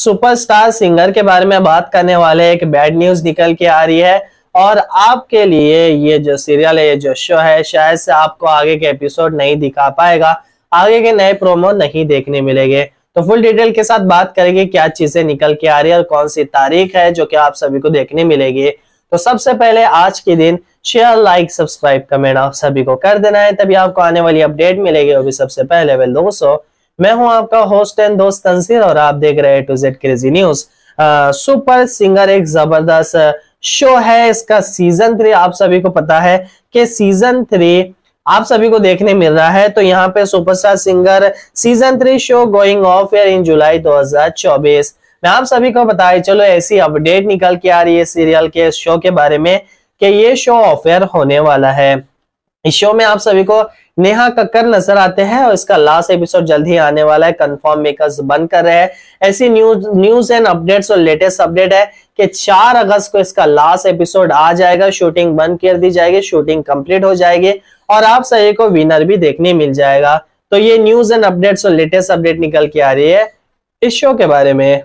Superstar singer के बारे में बात करने वाले एक बैड न्यूज़ निकल के आ रही है और आपके लिए ये जो सीरियल है, ये जो शो है, शायद से आपको आगे के एपिसोड नहीं दिखा पाएगा। आगे के नए प्रोमो नहीं देखने मिलेंगे। तो फुल डिटेल के साथ बात करेंगे क्या चीज़ें निकल के आ रही है और कौन सी तारीख है जो कि आप सभी को देखने मिलेगी। तो सबसे पहले आज के दिन शेयर लाइक सब्सक्राइब कमेंट आप सभी को कर देना है, तभी आपको आने वाली अपडेट मिलेगी। वो भी सबसे पहले वे दोस्तों मैं हूँ आपका होस्ट एंड दोस्त तंसीर और आप देख रहे हैं two Z crazy news super singer एक ज़बरदस्त शो है इसका सीज़न थ्री आप सभी को पता है कि सीज़न थ्री आप सभी को देखने मिल रहा है। तो यहाँ पे superstar singer season three show going off air in July 2024 मैं आप सभी को बताए, चलो ऐसी अपडेट निकल के आ रही है सीरियल के शो के बारे में कि ये शो ऑफ़ एयर होने वाला है। इस शो में आप सभी को नेहा कक्कर नज़र आते हैं और इसका लास्ट एपिसोड जल्द ही आने वाला है। कंफर्म मेकर्स बंद कर रहे हैं। ऐसी न्यूज़ न्यूज़ एंड अपडेट्स और लेटेस्ट अपडेट है कि 4 अगस्त को इसका लास्ट एपिसोड आ जाएगा। शूटिंग बंद कर दी जाएगी शूटिंग कंप्लीट हो जाएगी और आप सभी को विनर भी देखने मिल जाएगा। तो ये न्यूज़ एंड अपडेट्स और लेटेस्ट अपडेट निकल के आ रही है। इस शो के बारे में।